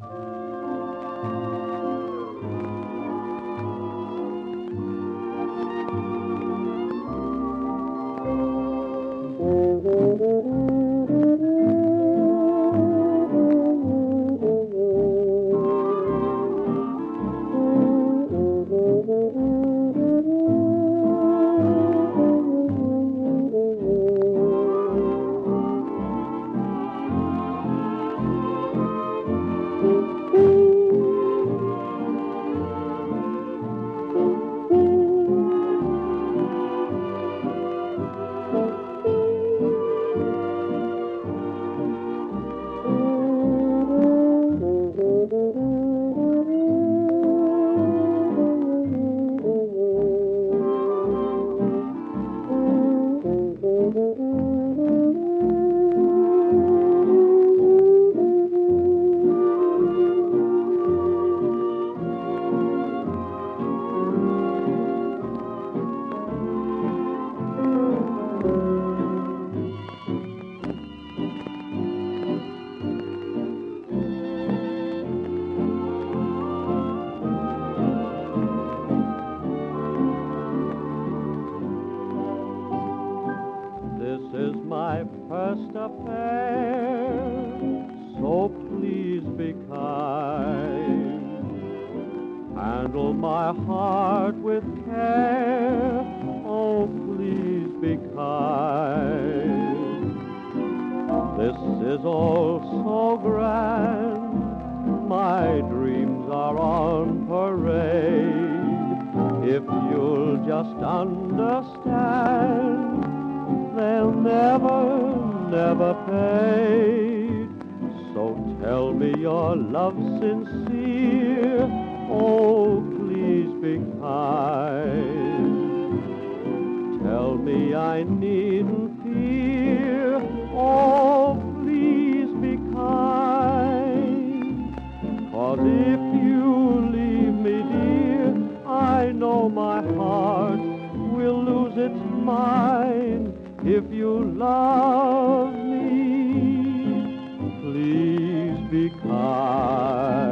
This is my first affair, so please be kind. Handle my heart with care, oh please be kind. This is all so grand, my dreams are on parade. If you'll just understand, they'll never, never fade. So tell me your love sincere, oh please be kind. Tell me I needn't fear, oh please be kind. Cause if you leave me, dear, I know my heart will lose its mind if you love me, please be kind.